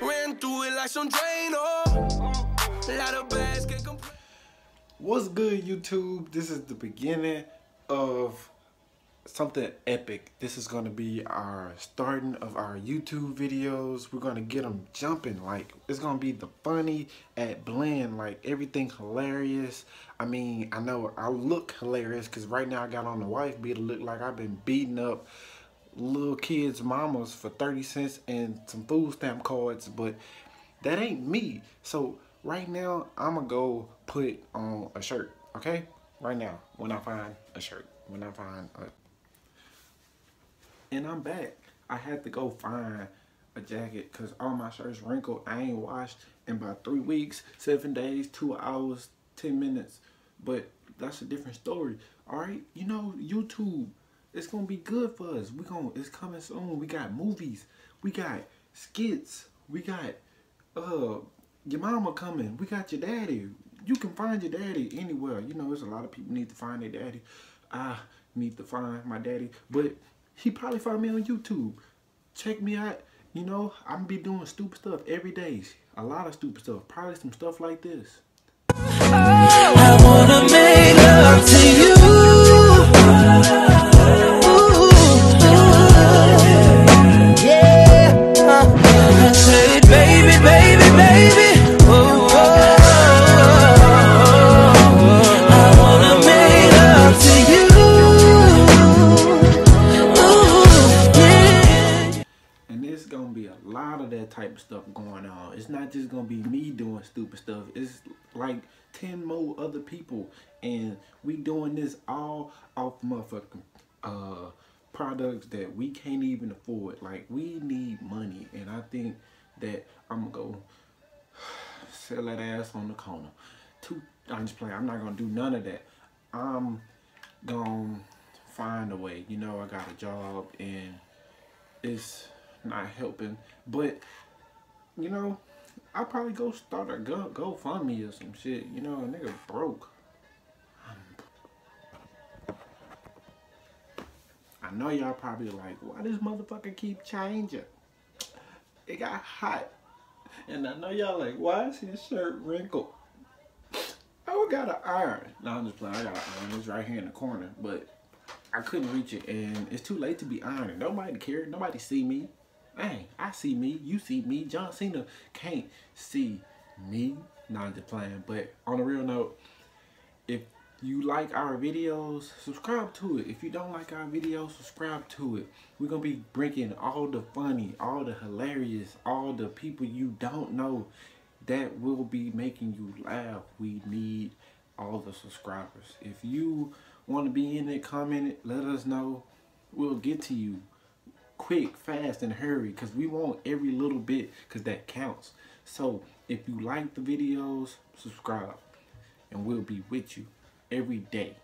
Ran through it like some Drano. A lot of bags can complain. What's good, YouTube? This is the beginning of something epic. This is going to be our starting of our YouTube videos. We're going to get them jumping. Like, it's going to be the funny at blend. Like, everything hilarious. I mean, I know I look hilarious because right now I got on the wife beater. Look like I've been beating up little kids' mamas for 30 cents and some food stamp cards. But that ain't me. So, right now, I'm to go put on a shirt. Okay? Right now, when I find a shirt. When I find a and I'm back. I had to go find a jacket because all my shirts wrinkled. I ain't washed in about three weeks, seven days, two hours, 10 minutes. But that's a different story. All right, you know, YouTube, it's gonna be good for us. We gonna, it's coming soon. We got movies, we got skits, we got uh your mama coming, we got your daddy. You can find your daddy anywhere. You know, there's a lot of people need to find their daddy. I need to find my daddy, but he probably find me on YouTube. Check me out. You know, I'm be doing stupid stuff every day. A lot of stupid stuff. Probably some stuff like this. Lot of that type of stuff going on. It's not just gonna be me doing stupid stuff. It's like 10 more other people. And we doing this all off motherfucking uh products that we can't even afford. Like we need money. And I think that I'm gonna go sell that ass on the corner. Two I'm just playing. I'm not gonna do none of that. I'm gonna find a way. You know, I got a job and it's not helping. But you know, I'll probably go start a go GoFundMe or some shit. You know, a nigga broke. I know y'all probably like, why this motherfucker keep changing? It got hot. And I know y'all like, why is his shirt wrinkled? Oh, I got an iron. No, I'm just playing. I got an iron. It's right here in the corner. But I couldn't reach it. And it's too late to be ironing. Nobody care. Nobody see me. Dang, I see me. You see me. John Cena can't see me. No, I'm just playing. But on a real note, if you like our videos, subscribe to it. If you don't like our videos, subscribe to it. We're going to be bringing all the funny, all the hilarious, all the people you don't know that will be making you laugh. We need all the subscribers. If you want to be in it, comment it, let us know. We'll get to you quick, fast, and hurry because we want every little bit because that counts. So if you like the videos, subscribe and we'll be with you every day.